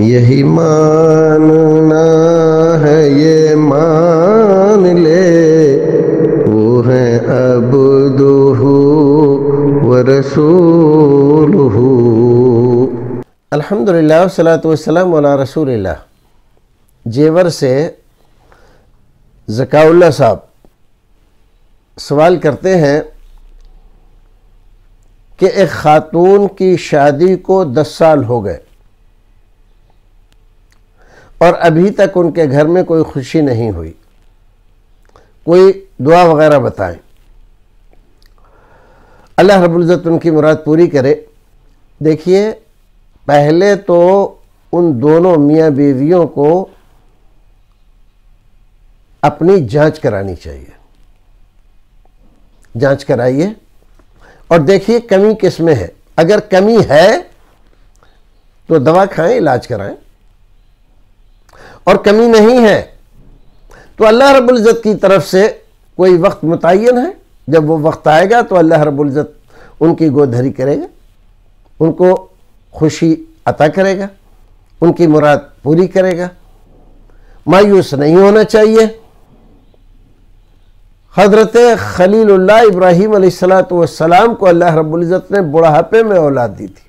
यही मानना है, ये मान ले। वो है अबदुहु व रसूलुहु। अल्हम्दुलिल्लाह वस्सलाम अला रसूलिल्लाह। जेवर से ज़काउल्ला साहब सवाल करते हैं कि एक ख़ातून की शादी को दस साल हो गए। और अभी तक उनके घर में कोई खुशी नहीं हुई। कोई दुआ वगैरह बताएँ। अल्लाह रबुल्ज़त उनकी मुराद पूरी करे। देखिए, पहले तो उन दोनों मियाँ बीवियों को अपनी जाँच करानी चाहिए। जाँच कराइए। और देखिए कमी किसमें है। अगर कमी है तो दवा खाएँ, इलाज कराएँ। और कमी नहीं है। तो अल्लाह रबुल्ज़त की तरफ़ से कोई वक्त मुतन है? जब वो वक्त आएगा तो अल्लाह रबुल्ज़त उनकी गोधरी करेगा, उनको खुशी अता करेगा, उनकी मुराद पूरी करेगा। मायूस नहीं होना चाहिए। हज़रत खलील्ला इब्राहीम सलाम को अल्लाह रब्ज़त ने बुढ़ापे में औलाद दी थी।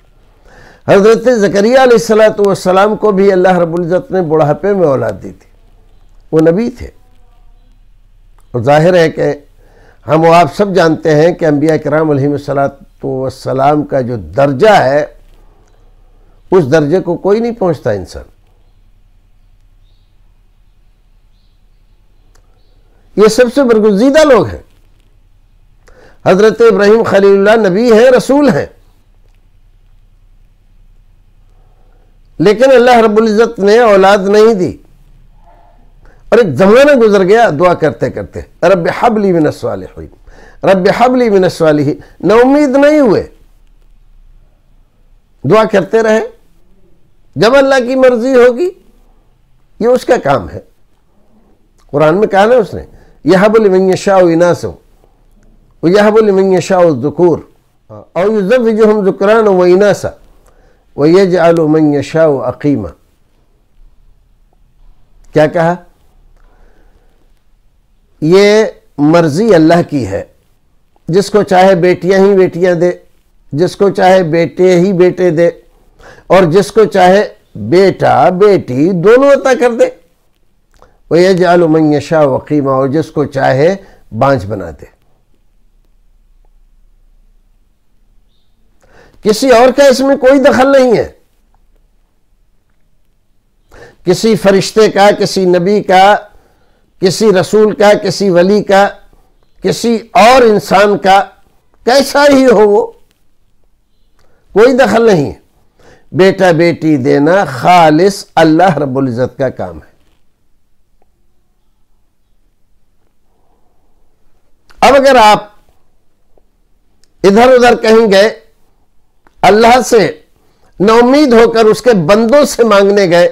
हज़रत ज़करियालाम को भी अल्लाह रबुल्ज़त ने बुढ़ापे में औलाद दी थी। वो नबी थे। और ज़ाहिर है कि हम आप सब जानते हैं कि अम्बिया कराम सलाम का जो दर्जा है, उस दर्जे को कोई नहीं पहुँचता इंसान। ये सबसे बरगुजीदा लोग हैं। हज़रत इब्राहिम खलील्ला नबी हैं, रसूल हैं। लेकिन अल्लाह रब्ज़त ने औलाद नहीं दी। और एक जमाना गुजर गया दुआ करते करते। रब हबली मिन सवाल हुई रब हबली मिन सवाली ही न उम्मीद नहीं हुए। दुआ करते रहे। जब अल्लाह की मर्ज़ी होगी ये उसका काम है। कुरान में कहा ना उसने यहबुल मैशाह इनासो यहबुल मैशाह ज़ुकूर। और युजफ़ हम ज़ुकरान व इनासा। व यज आलमशाह अकीमा क्या कहा? ये मर्ज़ी अल्लाह की है। जिसको चाहे बेटियाँ ही बेटियाँ दे, जिसको चाहे बेटे ही बेटे दे, और जिसको चाहे बेटा, बेटी, दोनों अता कर दे। वह आलमशाह वकीमा और जिसको चाहे बांझ बना दे। किसी और का इसमें कोई दखल नहीं है। किसी फरिश्ते का, किसी नबी का, किसी रसूल का, किसी वली का, किसी और इंसान का, कैसा ही हो वो, कोई दखल नहीं है। बेटा बेटी देना खालिस अल्लाह रब्बुल इज़्ज़त का काम है। अब अगर आप इधर उधर कहीं गए अल्लाह से नाउमीद होकर उसके बंदों से मांगने गए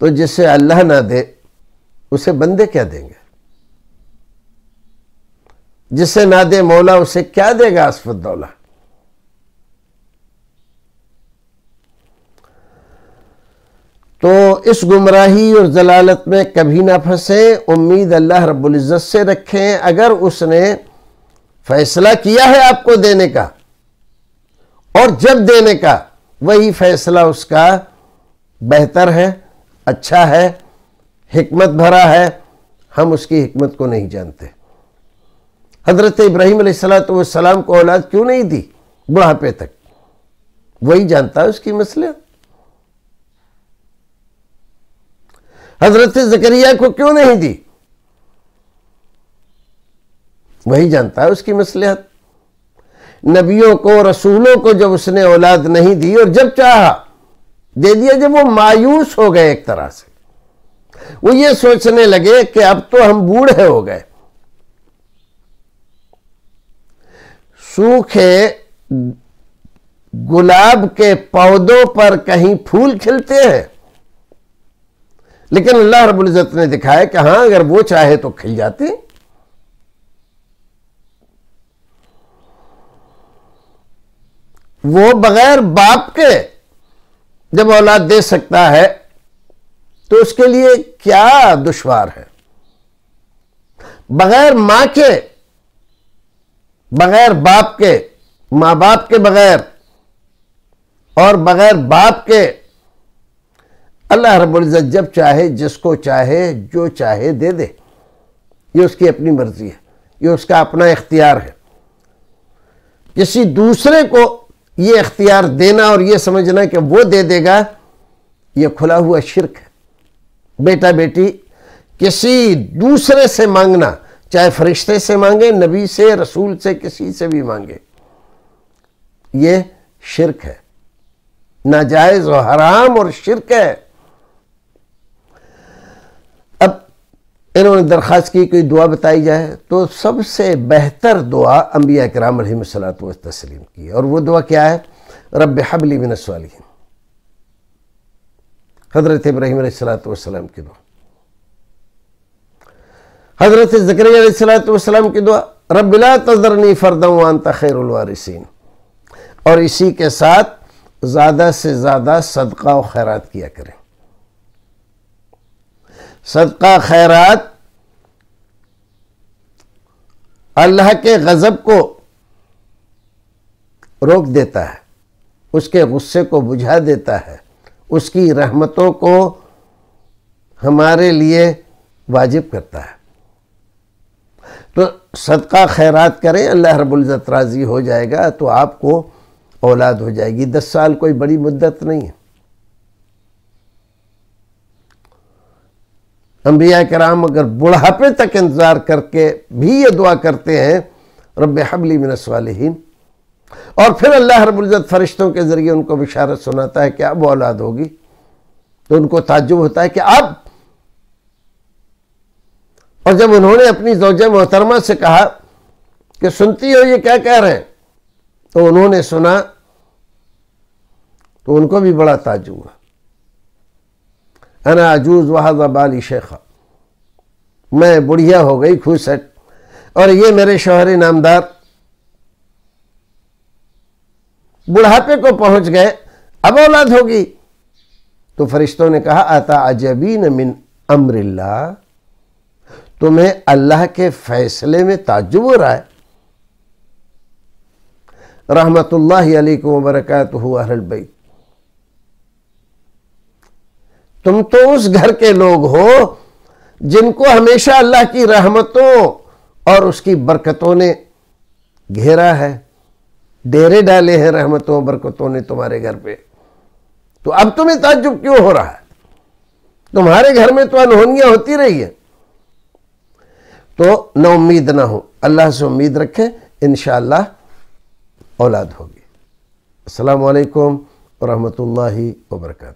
तो जिसे अल्लाह ना दे, उसे बंदे क्या देंगे? जिसे ना दे मौला, उसे क्या देगा असफदौला तो इस गुमराही और जलालत में कभी ना फंसे, उम्मीद अल्लाह रब्बुल इज़्ज़त से रखें, अगर उसने फैसला किया है आपको देने का और जब देने का, वही फैसला उसका बेहतर है अच्छा है, हिकमत भरा है, हम उसकी हिकमत को नहीं जानते। हज़रत इब्राहिम सलाम को औलाद क्यों नहीं दी? बुढ़ापे तक। वही जानता है उसकी मसले हज़रत जकरिया को क्यों नहीं दी? वही जानता है उसकी मसलहत नबियों को, रसूलों को जब उसने औलाद नहीं दी और जब चाहा, दे दिया जब वो मायूस हो गए एक तरह से। वो ये सोचने लगे कि अब तो हम बूढ़े हो गए। सूखे गुलाब के पौधों पर कहीं फूल खिलते हैं। लेकिन अल्लाह रब्बुल इज़्ज़त ने दिखाया कि हाँ, अगर वो चाहे तो खिल जाते। वो बगैर बाप के जब औलाद दे सकता है तो उसके लिए क्या दुश्वार है? बगैर माँ के, बगैर बाप के, माँ बाप के बगैर और बगैर बाप के, अल्लाह रबुल्ज़त जब चाहे, जिसको चाहे, जो चाहे दे दे। ये उसकी अपनी मर्ज़ी है, ये उसका अपना इख्तियार है। किसी दूसरे को ये इख्तियार देना और ये समझना कि वो दे देगा, ये खुला हुआ शिरक है। बेटा बेटी, किसी दूसरे से मांगना, चाहे फरिश्ते से मांगे, नबी से, रसूल से, किसी से भी मांगे, ये शिरक है। नाजायज और हराम और शिरक है अब इन्होंने दरख्वास्त की कोई दुआ बताई जाए तो सबसे बेहतर दुआ अम्बिया कराम सलात तस्लीम की और वो दुआ क्या है? रब हबली मिन सालिन हज़रत इब्राहिम सलाम की दुआ। हज़रत ज़करियासलाम की दुआ। रबिला तजरनी फ़रदवान खैरवारसिन और इसी के साथ ज़्यादा से ज़्यादा सदका और खैरात किया करें। सदका खैरात, अल्लाह के गज़ब को रोक देता है, उसके गुस्से को बुझा देता है, उसकी रहमतों को हमारे लिए वाजिब करता है। तो सदका खैरात करें, अल्लाह रबुल्ज़त राज़ी हो जाएगा तो आपको औलाद हो जाएगी। दस साल कोई बड़ी मुद्दत नहीं है। अम्बिया कराम अगर बुढ़ापे तक इंतज़ार करके भी ये दुआ करते हैं रब हबली मिनसवालहीन और फिर अल्लाह रबुल्ज़त फ़रिश्तों के ज़रिए उनको बिशारत सुनाता है कि अब औलाद होगी। तो उनको ताजुब होता है कि अब। और जब उन्होंने अपनी जोज मोहतरमा से कहा कि सुनती हो ये क्या कह रहे हैं तो उन्होंने सुना तो उनको भी बड़ा ताजुब हुआ। अना अजूज वहाजा बाली शेखा। मैं बुढ़िया हो गई है। और ये मेरे शोहर नामदार बुढ़ापे को पहुँच गए, अब औलाद होगी। तो फरिश्तों ने कहा आता अजबीन मिन अमरिल्ला तुम्हें अल्लाह के फैसले में ताजुब हो रहा है। रहमतुल्लाह बरकत बैत। तुम तो उस घर के लोग हो जिनको हमेशा अल्लाह की रहमतों और उसकी बरकतों ने घेरा है। डेरे डाले हैं रहमतों, बरकतों ने तुम्हारे घर पे। तो अब तुम्हें ताजुब क्यों हो रहा है? तुम्हारे घर में तो अनहोनियाँ होती रही है। तो न उम्मीद ना हो। अल्लाह से उम्मीद रखें इन औलाद होगी। अल्लाम वरहमल वर्का